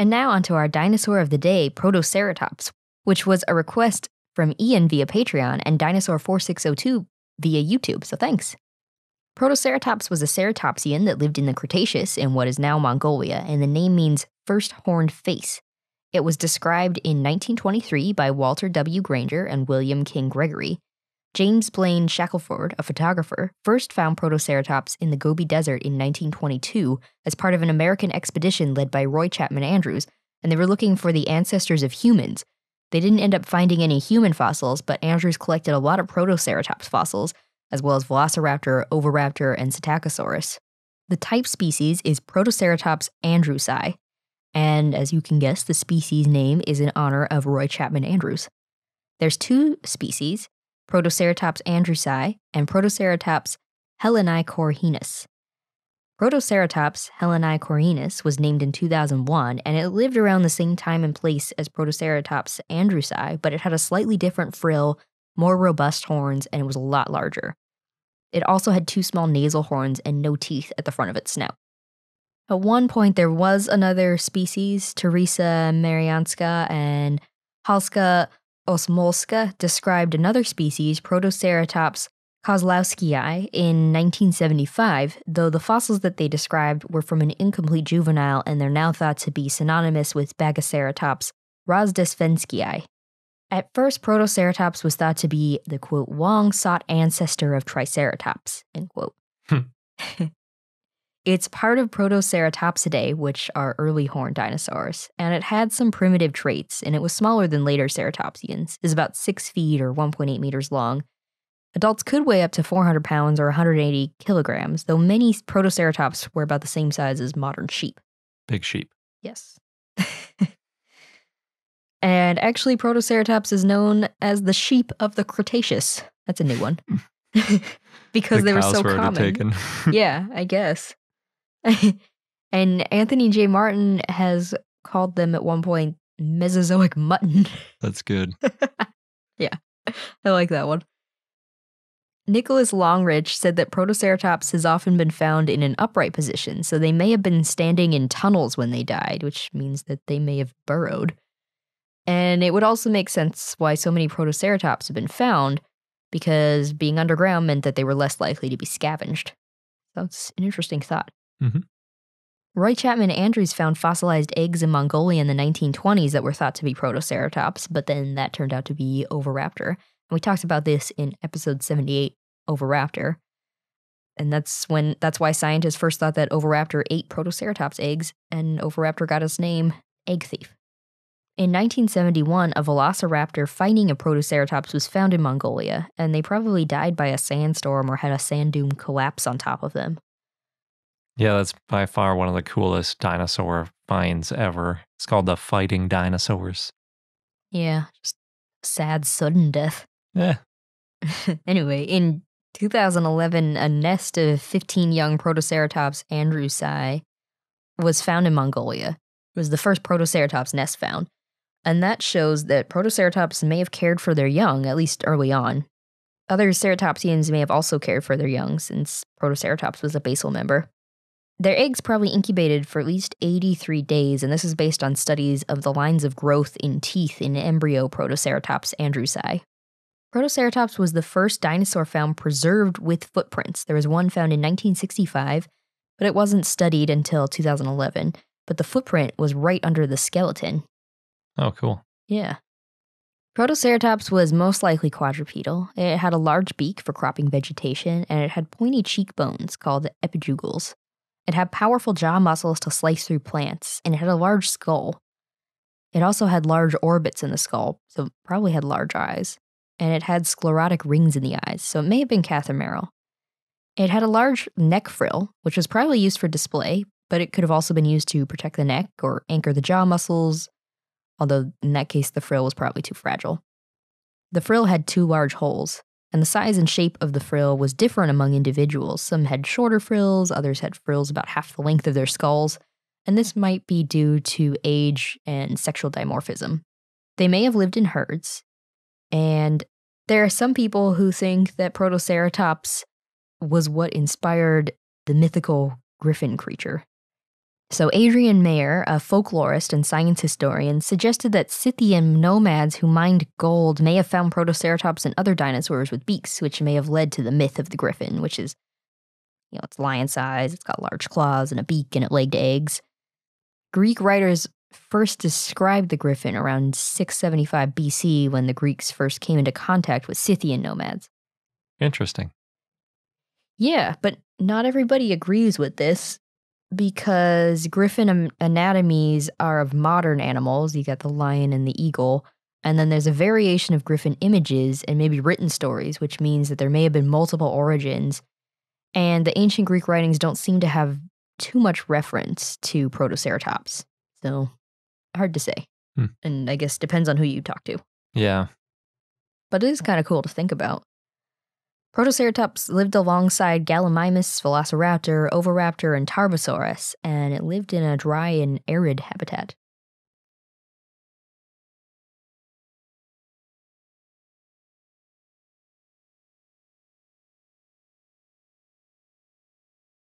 And now onto our dinosaur of the day, Protoceratops, which was a request from Ian via Patreon and Dinosaur4602 via YouTube, so thanks. Protoceratops was a ceratopsian that lived in the Cretaceous in what is now Mongolia, and the name means first horned face. It was described in 1923 by Walter W. Granger and William King Gregory. James Blaine Shackelford, a photographer, first found Protoceratops in the Gobi Desert in 1922 as part of an American expedition led by Roy Chapman Andrews, and they were looking for the ancestors of humans. They didn't end up finding any human fossils, but Andrews collected a lot of Protoceratops fossils, as well as Velociraptor, Oviraptor, and Psittacosaurus. The type species is Protoceratops andrewsi, and as you can guess, the species name is in honor of Roy Chapman Andrews. There's two species, Protoceratops andrewsi and Protoceratops hellenikorhinus. Protoceratops hellenikorhinus was named in 2001 and it lived around the same time and place as Protoceratops andrewsi, but it had a slightly different frill, more robust horns, and it was a lot larger. It also had two small nasal horns and no teeth at the front of its snout. At one point, there was another species, Teresa Maryanska and Halszka Osmólska, described another species, Protoceratops kozlowskii, in 1975, though the fossils that they described were from an incomplete juvenile and they're now thought to be synonymous with Bagaceratops rozhdestvenskyi. At first, Protoceratops was thought to be the quote long sought ancestor of Triceratops, end quote. Hmm. It's part of Protoceratopsidae, which are early horned dinosaurs, and it had some primitive traits, and it was smaller than later ceratopsians. It's about 6 feet or 1.8 meters long. Adults could weigh up to 400 pounds or 180 kilograms, though many Protoceratops were about the same size as modern sheep. Big sheep. Yes. and actually, Protoceratops is known as the sheep of the Cretaceous. That's a new one. because The they were so already common. yeah, I guess. and Anthony J. Martin has called them at one point Mesozoic mutton. That's good. Yeah, I like that one. Nicholas Longrich said that Protoceratops has often been found in an upright position, so they may have been standing in tunnels when they died, which means that they may have burrowed. And it would also make sense why so many Protoceratops have been found, because being underground meant that they were less likely to be scavenged. It's an interesting thought. Mhm. Roy Chapman Andrews found fossilized eggs in Mongolia in the 1920s that were thought to be Protoceratops, but then that turned out to be Oviraptor. And we talked about this in episode 78, Oviraptor. And that's when that's why scientists first thought that Oviraptor ate Protoceratops eggs, and Oviraptor got its name egg thief. In 1971, a velociraptor fighting a Protoceratops was found in Mongolia, and they probably died by a sandstorm or had a sand dune collapse on top of them. Yeah, that's by far one of the coolest dinosaur finds ever. It's called the fighting dinosaurs. Yeah, just sad, sudden death. Yeah. anyway, in 2011, a nest of 15 young Protoceratops andrewsi was found in Mongolia. It was the first Protoceratops nest found. And that shows that Protoceratops may have cared for their young, at least early on. Other ceratopsians may have also cared for their young, since Protoceratops was a basal member. Their eggs probably incubated for at least 83 days, and this is based on studies of the lines of growth in teeth in embryo Protoceratops andrewsi. Protoceratops was the first dinosaur found preserved with footprints. There was one found in 1965, but it wasn't studied until 2011. But the footprint was right under the skeleton. Oh, cool. Yeah. Protoceratops was most likely quadrupedal. It had a large beak for cropping vegetation, and it had pointy cheekbones called epijugals. It had powerful jaw muscles to slice through plants, and it had a large skull. It also had large orbits in the skull, so probably had large eyes. And it had sclerotic rings in the eyes, so it may have been cathemeral. It had a large neck frill, which was probably used for display, but it could have also been used to protect the neck or anchor the jaw muscles, although in that case the frill was probably too fragile. The frill had two large holes, and the size and shape of the frill was different among individuals. Some had shorter frills, others had frills about half the length of their skulls, and this might be due to age and sexual dimorphism. They may have lived in herds, and there are some people who think that Protoceratops was what inspired the mythical griffin creature. So, Adrienne Mayor, a folklorist and science historian, suggested that Scythian nomads who mined gold may have found Protoceratops and other dinosaurs with beaks, which may have led to the myth of the griffin, which is, you know, it's lion size, it's got large claws and a beak, and it laid eggs. Greek writers first described the griffin around 675 BC when the Greeks first came into contact with Scythian nomads. Interesting. Yeah, but not everybody agrees with this because griffin anatomies are of modern animals. You got the lion and the eagle. And then there's a variation of griffin images and maybe written stories, which means that there may have been multiple origins. And the ancient Greek writings don't seem to have too much reference to Protoceratops. So hard to say. Hmm. And I guess depends on who you talk to. Yeah. But it is kind of cool to think about. Protoceratops lived alongside Gallimimus, Velociraptor, Oviraptor, and Tarbosaurus, and it lived in a dry and arid habitat.